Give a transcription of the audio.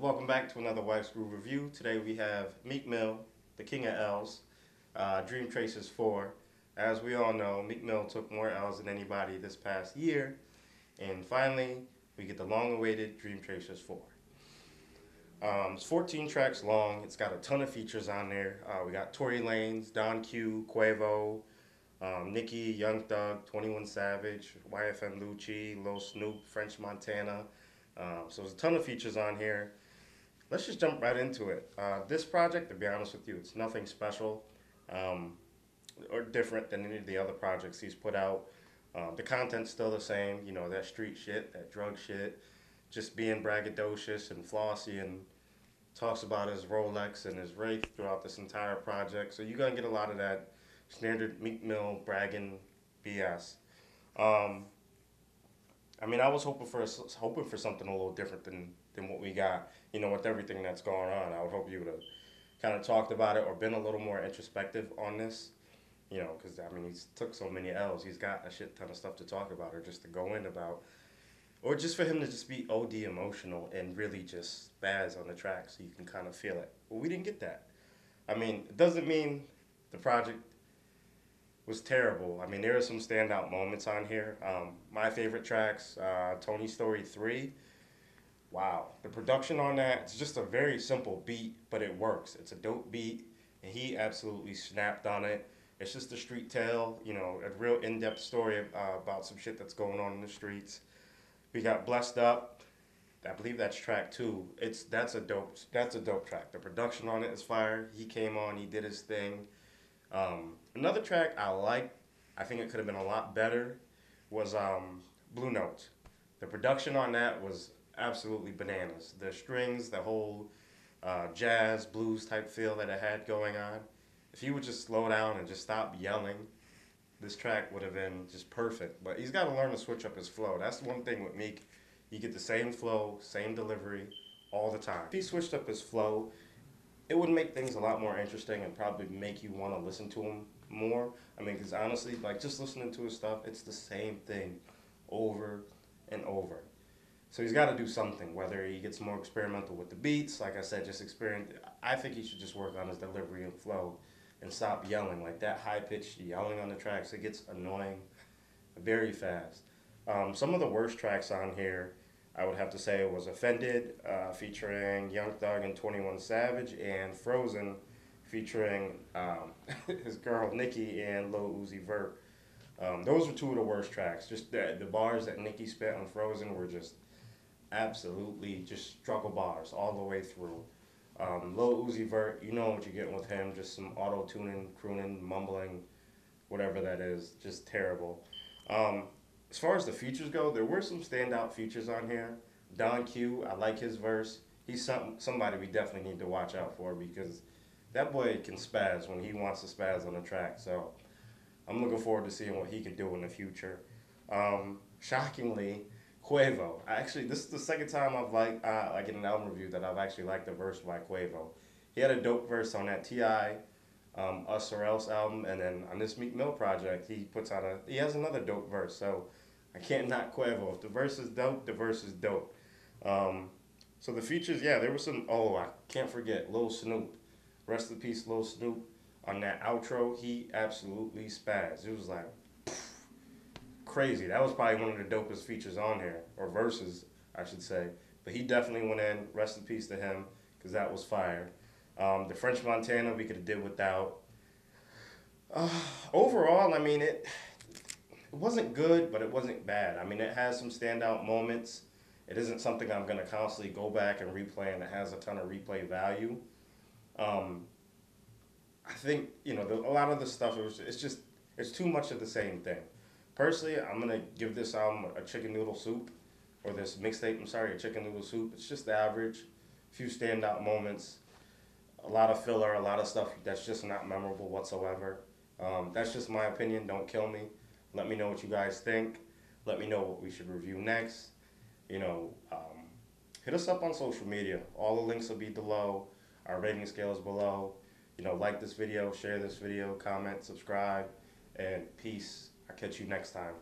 Welcome back to another Wax Groove review. Today we have Meek Mill, the King of L's, uh, Dream Chasers 4. As we all know, Meek Mill took more L's than anybody this past year. And finally, we get the long-awaited Dream Chasers 4. Um, it's 14 tracks long. It's got a ton of features on there. Uh, we got Tory Lanez, Don Q, Quavo, um, Nicki, Young Thug, 21 Savage, YFN Lucci, Lil Snoop, French Montana. Um, so there's a ton of features on here. Let's just jump right into it. Uh, this project, to be honest with you, it's nothing special um, or different than any of the other projects he's put out. Um, the content's still the same, you know, that street shit, that drug shit, just being braggadocious and flossy and talks about his Rolex and his Wraith throughout this entire project. So you're going to get a lot of that standard Meek Mill bragging BS. Um, I mean, I was hoping for hoping for something a little different than, than what we got, you know, with everything that's going on. I would hope you would have kind of talked about it or been a little more introspective on this, you know, because, I mean, he's took so many L's. He's got a shit ton of stuff to talk about or just to go in about or just for him to just be OD emotional and really just spaz on the track so you can kind of feel it. Well, we didn't get that. I mean, it doesn't mean the project was terrible. I mean, there are some standout moments on here. Um, my favorite tracks, uh, Tony Story 3. Wow. The production on that, it's just a very simple beat, but it works. It's a dope beat, and he absolutely snapped on it. It's just a street tale, you know, a real in-depth story uh, about some shit that's going on in the streets. We got Blessed Up. I believe that's track two. It's that's a dope that's a dope track. The production on it is fire. He came on, he did his thing. Um, another track I like, I think it could have been a lot better, was um, Blue Note. The production on that was absolutely bananas. The strings, the whole uh, jazz blues type feel that it had going on. If he would just slow down and just stop yelling this track would have been just perfect. But he's got to learn to switch up his flow. That's the one thing with Meek. You get the same flow, same delivery all the time. If he switched up his flow, it would make things a lot more interesting and probably make you want to listen to him more. I mean, because honestly, like just listening to his stuff, it's the same thing over and over. So he's got to do something, whether he gets more experimental with the beats, like I said, just experiment. I think he should just work on his delivery and flow and stop yelling. Like that high pitched yelling on the tracks, it gets annoying very fast. Um, some of the worst tracks on here, I would have to say, it was Offended, uh, featuring Young Thug and 21 Savage, and Frozen, featuring um, his girl Nicki and Lil Uzi Vert. Um, those were two of the worst tracks. Just the, the bars that Nicki spit on Frozen were just absolutely just struggle bars all the way through. Um, Lil Uzi Vert, you know what you're getting with him. Just some auto tuning, crooning, mumbling, whatever that is. Just terrible. Um, as far as the features go, there were some standout features on here. Don Q, I like his verse. He's some, somebody we definitely need to watch out for because that boy can spaz when he wants to spaz on the track. So I'm looking forward to seeing what he can do in the future. Um, shockingly, Quavo. Actually, this is the second time I've liked, uh, like in an album review, that I've actually liked a verse by Quavo. He had a dope verse on that T.I., um, Us or Else album, and then on this Meek Mill project, he puts out a, he has another dope verse. So I can't knock Quavo. The verse is dope, the verse is dope. Um, so the features, yeah, there was some, oh, I can't forget, Lil Snoop. Rest in peace, Lil Snoop. On that outro, he absolutely spazzed. It was like, crazy. That was probably one of the dopest features on here, or verses, I should say. But he definitely went in. Rest in peace to him, because that was fire. Um, the French Montana we could have did without. Uh, overall, I mean it. It wasn't good, but it wasn't bad. I mean, it has some standout moments. It isn't something I'm gonna constantly go back and replay, and it has a ton of replay value. Um, I think you know the, a lot of the stuff. It was, it's just it's too much of the same thing. Personally, I'm gonna give this album a chicken noodle soup, or this mixtape. I'm sorry, a chicken noodle soup. It's just average. A few standout moments, a lot of filler, a lot of stuff that's just not memorable whatsoever. Um, that's just my opinion. Don't kill me. Let me know what you guys think. Let me know what we should review next. You know, um, hit us up on social media. All the links will be below. Our rating scale is below. You know, like this video, share this video, comment, subscribe, and peace. I'll catch you next time.